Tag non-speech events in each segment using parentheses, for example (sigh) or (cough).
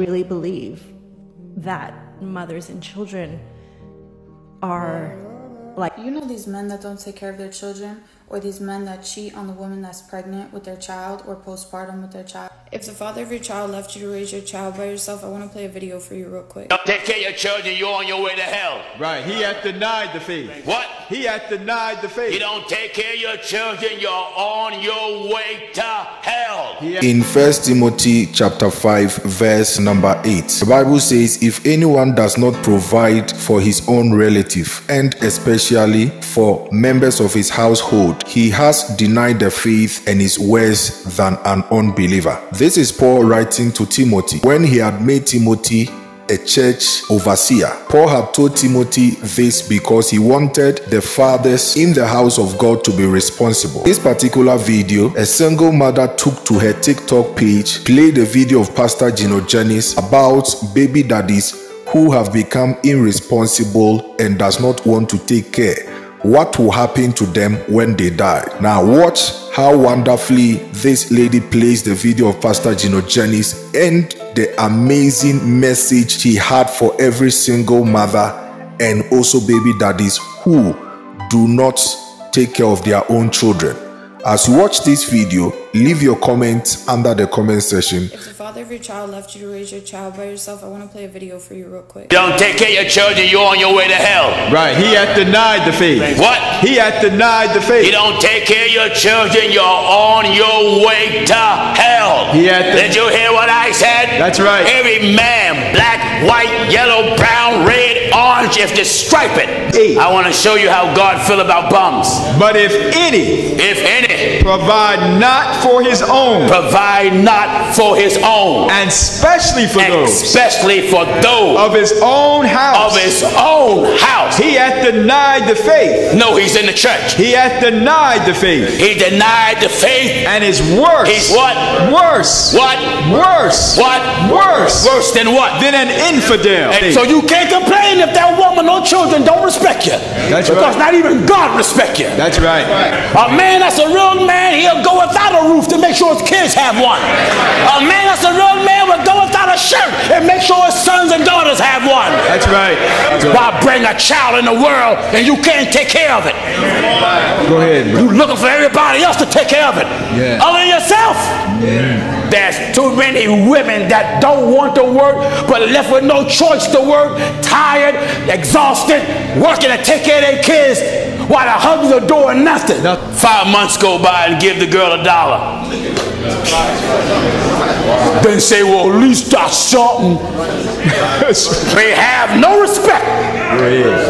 really believe that mothers and children are like You know these men that don't take care of their children, or these men that cheat on the woman that's pregnant with their child or postpartum with their child? If the father of your child left you to raise your child by yourself, I want to play a video for you real quick. Don't take care of your children, you're on your way to hell. Right. He had denied the faith. What? He had denied the faith. You don't take care of your children, you're on your way to hell. In 1 Timothy chapter 5 verse number 8, the Bible says if anyone does not provide for his own relative and especially for members of his household, he has denied the faith and is worse than an unbeliever. This is Paul writing to Timothy when he had made Timothy a church overseer. Paul had told Timothy this because he wanted the fathers in the house of God to be responsible. This particular video, a single mother took to her TikTok page, played a video of Pastor Gino Jennings about baby daddies who have become irresponsible and does not want to take care what will happen to them when they die. Now, watch how wonderfully this lady plays the video of Pastor Gino Jennings and the amazing message he had for every single mother and also baby daddies who do not take care of their own children. As you watch this video, leave your comments under the comment section If the father of your child left you to raise your child by yourself, I want to play a video for you real quick. Don't take care of your children, you're on your way to hell. Right. He had denied the faith. What? He had denied the faith. You don't take care of your children, you're on your way to hell. He had Did you hear what I said? That's right. Every man, black, white, yellow, brown, red, orange, if you stripe it. Hey. I want to show you how God feel about bums. But if any If any, provide not for his own, provide not for his own, and especially for those especially for those of his own house, of his own house. he hath denied the faith. No, he's in the church. He hath denied the faith, He denied the faith. and is worse. He's what? Worse. What? Worse. What? Worse. Worse than what? Than an infidel. And so you can't complain if that woman or children don't respect you. That's because right. not even God respect you. That's right. A man that's a real man, he'll go without a roof to make sure his kids have one. A man that's a real man will go without a shirt and make sure his sons and daughters have one. That's right. Why bring a child in the world and you can't take care of it? Go ahead, bro. You looking for everybody else to take care of it. Yeah. Other than yourself. There's too many women that don't want to work but left with no choice to work, tired, exhausted, working to take care of their kids while the husbands are doing nothing. Five months go by and give the girl a dollar. Then say, well, at least that's something. (laughs) they have no respect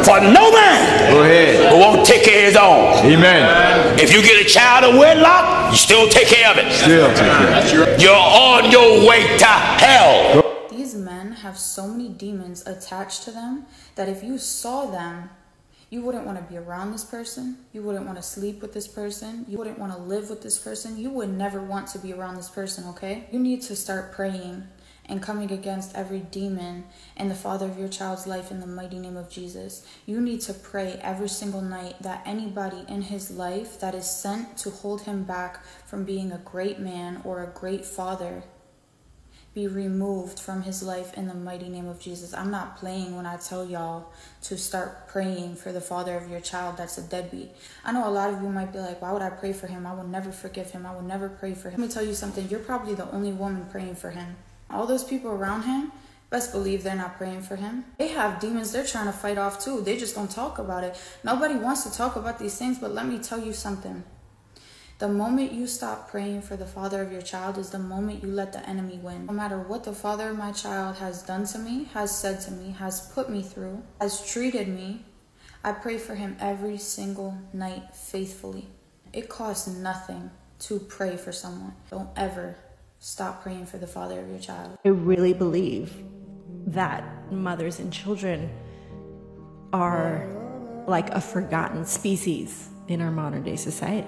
for no man Go ahead. who won't take care of his own. Amen. If you get a child of wedlock, you still take care of it. Still take care. You're on your way to hell. These men have so many demons attached to them that if you saw them, you wouldn't want to be around this person. You wouldn't want to sleep with this person. You wouldn't want to live with this person. You would never want to be around this person, okay? You need to start praying and coming against every demon in the father of your child's life in the mighty name of Jesus. You need to pray every single night that anybody in his life that is sent to hold him back from being a great man or a great father be removed from his life in the mighty name of Jesus. I'm not playing when I tell y'all to start praying for the father of your child that's a deadbeat. I know a lot of you might be like, why would I pray for him? I will never forgive him. I will never pray for him. Let me tell you something. You're probably the only woman praying for him. All those people around him, best believe they're not praying for him. They have demons they're trying to fight off too. They just don't talk about it. Nobody wants to talk about these things, but let me tell you something. The moment you stop praying for the father of your child is the moment you let the enemy win. No matter what the father of my child has done to me, has said to me, has put me through, has treated me, I pray for him every single night faithfully. It costs nothing to pray for someone. Don't ever stop praying for the father of your child. I really believe that mothers and children are like a forgotten species in our modern day society.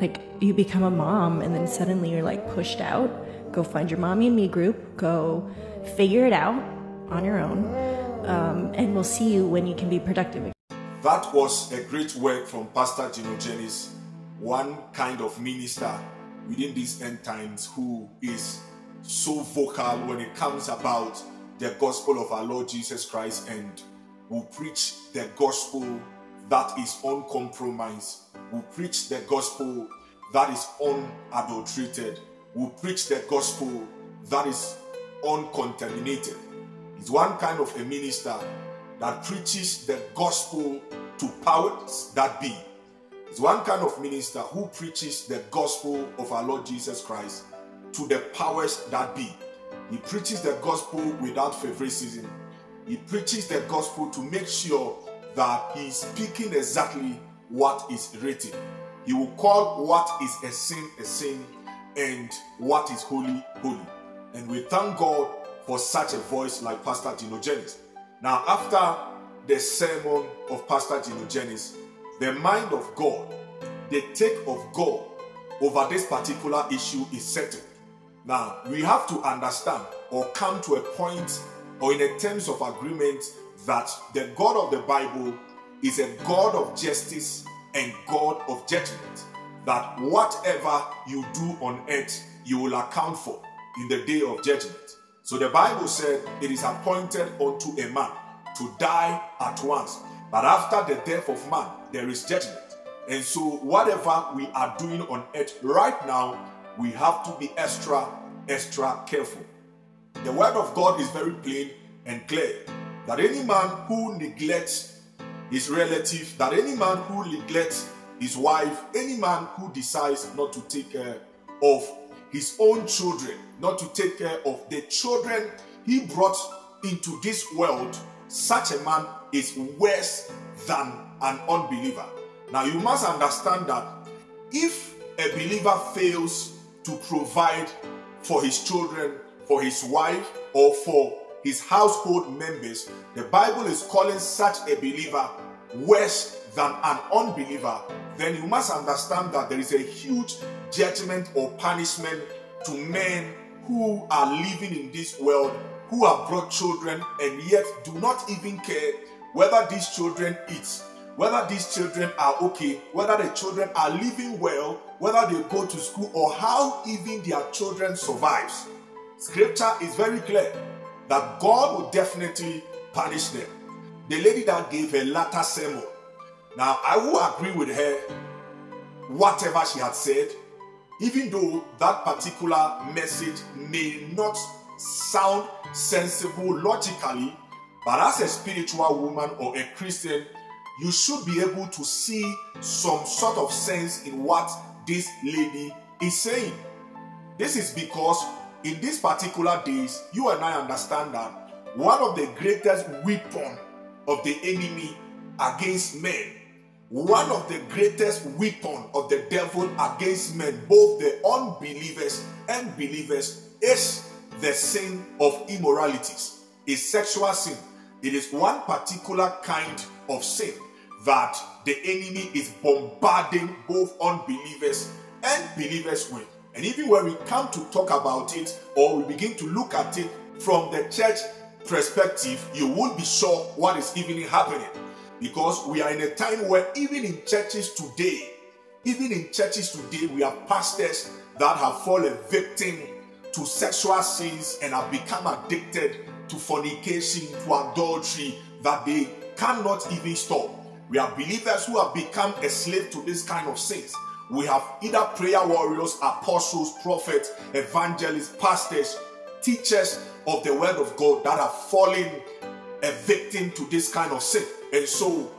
Like you become a mom and then suddenly you're like pushed out. Go find your mommy and me group. Go figure it out on your own. Um, and we'll see you when you can be productive. That was a great work from Pastor Gino Jennings, one kind of minister within these end times who is so vocal when it comes about the gospel of our Lord Jesus Christ and will preach the gospel that is uncompromised, will preach the gospel that is unadulterated, will preach the gospel that is uncontaminated. He's one kind of a minister that preaches the gospel to powers that be. He's one kind of minister who preaches the gospel of our Lord Jesus Christ to the powers that be. He preaches the gospel without favoritism. He preaches the gospel to make sure that he is speaking exactly what is written. He will call what is a sin a sin and what is holy holy. And we thank God for such a voice like Pastor Gino Jennings. Now, after the sermon of Pastor Gino Jennings, the mind of God, the take of God over this particular issue is settled. Now, we have to understand or come to a point or in a terms of agreement that the God of the Bible is a God of justice and God of judgment. That whatever you do on earth, you will account for in the day of judgment. So the Bible said it is appointed unto a man to die at once. But after the death of man, there is judgment. And so, whatever we are doing on earth right now, we have to be extra, extra careful. The word of God is very plain and clear that any man who neglects his relative, that any man who neglects his wife, any man who decides not to take care of his own children, not to take care of the children he brought into this world, such a man is worse than an unbeliever. Now, you must understand that if a believer fails to provide for his children, for his wife, or for his household members, the Bible is calling such a believer worse than an unbeliever, then you must understand that there is a huge judgment or punishment to men who are living in this world, who have brought children and yet do not even care whether these children eat, whether these children are okay, whether the children are living well, whether they go to school, or how even their children survives. Scripture is very clear that God will definitely punish them. The lady that gave a latter sermon, now I will agree with her, whatever she had said, even though that particular message may not sound sensible logically, but as a spiritual woman or a Christian, you should be able to see some sort of sense in what this lady is saying. This is because in these particular days, you and I understand that one of the greatest weapon of the enemy against men, one of the greatest weapon of the devil against men, both the unbelievers and believers, is the sin of immoralities, is sexual sin. It is one particular kind of sin that the enemy is bombarding both unbelievers and believers with. And even when we come to talk about it or we begin to look at it from the church perspective, you won't be sure what is even happening. Because we are in a time where even in churches today, even in churches today, we have pastors that have fallen victim to sexual sins and have become addicted to fornication, to adultery, that they cannot even stop. We have believers who have become a slave to this kind of sins. We have either prayer warriors, apostles, prophets, evangelists, pastors, teachers of the word of God that have fallen a victim to this kind of sin. And so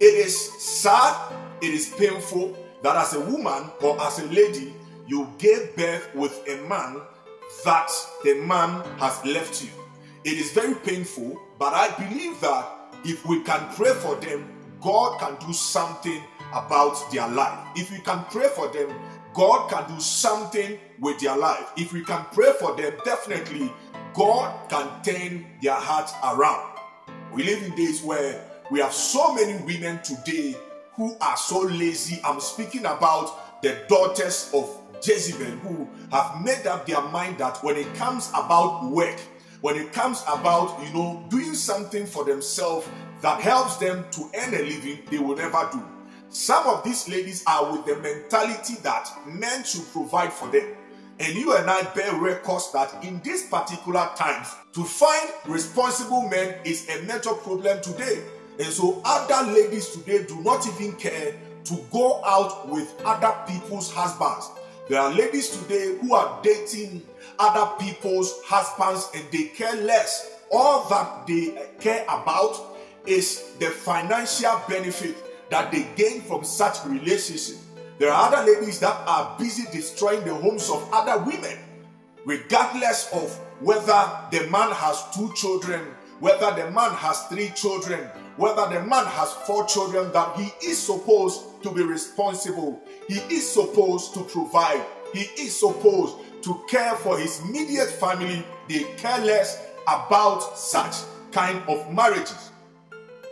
it is sad, it is painful that as a woman or as a lady, you gave birth with a man that the man has left you. It is very painful, but I believe that if we can pray for them, God can do something about their life. If we can pray for them, God can do something with their life. If we can pray for them, definitely God can turn their hearts around. We live in days where we have so many women today who are so lazy. I'm speaking about the daughters of Jezebel who have made up their mind that when it comes about work, when it comes about, you know, doing something for themselves that helps them to earn a living, they will never do. Some of these ladies are with the mentality that men should provide for them. And you and I bear records that in these particular times, to find responsible men is a major problem today. And so, other ladies today do not even care to go out with other people's husbands. There are ladies today who are dating other people's husbands and they care less. All that they care about is the financial benefit that they gain from such relationship. There are other ladies that are busy destroying the homes of other women, regardless of whether the man has two children, whether the man has three children, whether the man has four children, that he is supposed to be responsible. He is supposed to provide. He is supposed to care for his immediate family. They care less about such kind of marriages.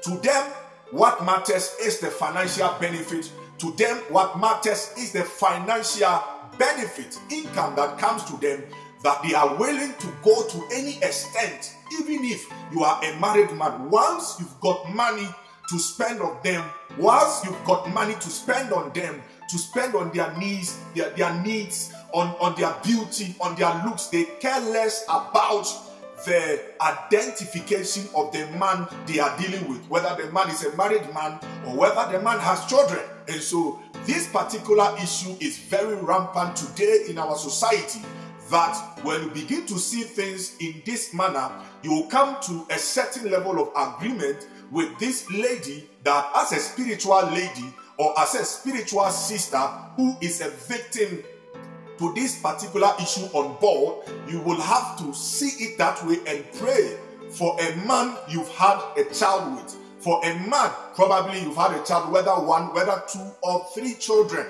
To them, what matters is the financial benefit. To them, what matters is the financial benefit, income that comes to them, that they are willing to go to any extent, even if you are a married man. Once you've got money to spend on them, once you've got money to spend on them, to spend on their needs, their, their needs, on, on their beauty, on their looks, they care less about the identification of the man they are dealing with, whether the man is a married man or whether the man has children. And so, this particular issue is very rampant today in our society. That when you begin to see things in this manner, you will come to a certain level of agreement with this lady that, as a spiritual lady or as a spiritual sister who is a victim to this particular issue on board, you will have to see it that way and pray for a man you've had a child with. For a man, probably you've had a child, whether one, whether two or three children.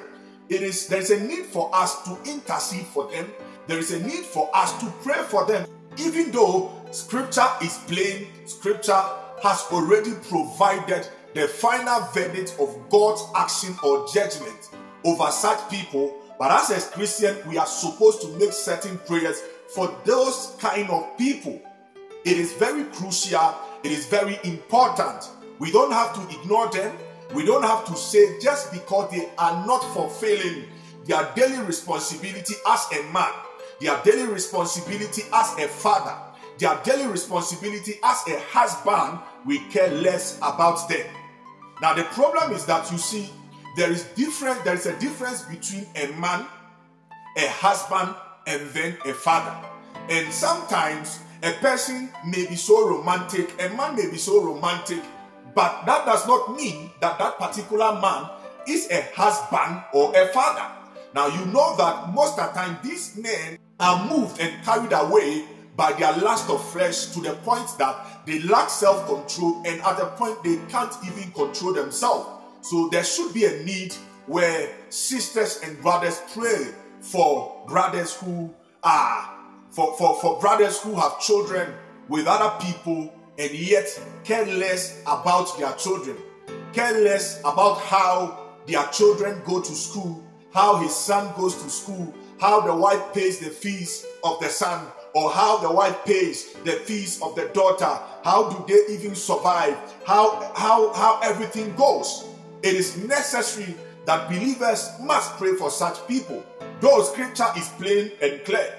It is there is a need for us to intercede for them. There is a need for us to pray for them. Even though scripture is plain, scripture has already provided the final verdict of God's action or judgment over such people but as a Christian, we are supposed to make certain prayers for those kind of people. It is very crucial, it is very important. We don't have to ignore them. We don't have to say just because they are not fulfilling their daily responsibility as a man, their daily responsibility as a father, their daily responsibility as a husband, we care less about them. Now, the problem is that you see, there is different there is a difference between a man a husband and then a father. And sometimes a person may be so romantic a man may be so romantic but that does not mean that that particular man is a husband or a father. Now you know that most of the time these men are moved and carried away by their lust of flesh to the point that they lack self-control and at the point they can't even control themselves. So there should be a need where sisters and brothers pray for brothers who are for, for, for brothers who have children with other people and yet care less about their children, care less about how their children go to school, how his son goes to school, how the wife pays the fees of the son, or how the wife pays the fees of the daughter. How do they even survive? How how how everything goes. It is necessary that believers must pray for such people. Though scripture is plain and clear,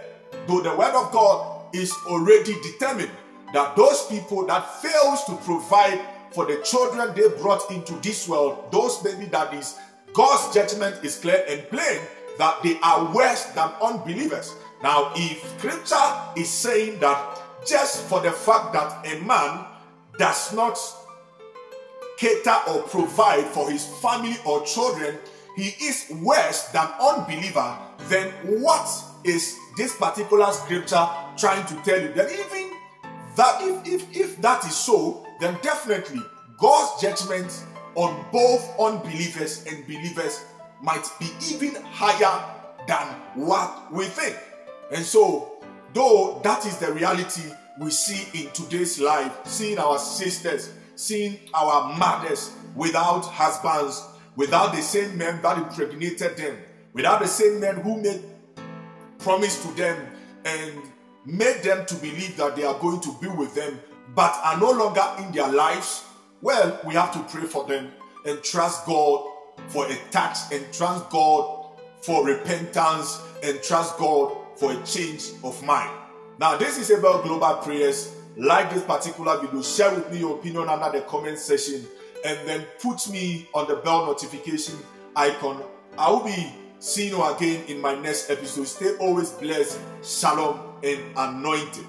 though the word of God is already determined that those people that fails to provide for the children they brought into this world, those baby is God's judgment is clear and plain that they are worse than unbelievers. Now, if scripture is saying that just for the fact that a man does not cater or provide for his family or children, he is worse than unbeliever, then what is this particular scripture trying to tell you? That even that if, if, if that is so, then definitely God's judgment on both unbelievers and believers might be even higher than what we think. And so, though that is the reality we see in today's life, seeing our sisters seeing our mothers without husbands, without the same men that impregnated them, without the same men who made promise to them and made them to believe that they are going to be with them, but are no longer in their lives, well, we have to pray for them and trust God for a touch and trust God for repentance and trust God for a change of mind. Now, this is about global prayers. Like this particular video, share with me your opinion under the comment section, and then put me on the bell notification icon. I will be seeing you again in my next episode. Stay always blessed, shalom, and anointed.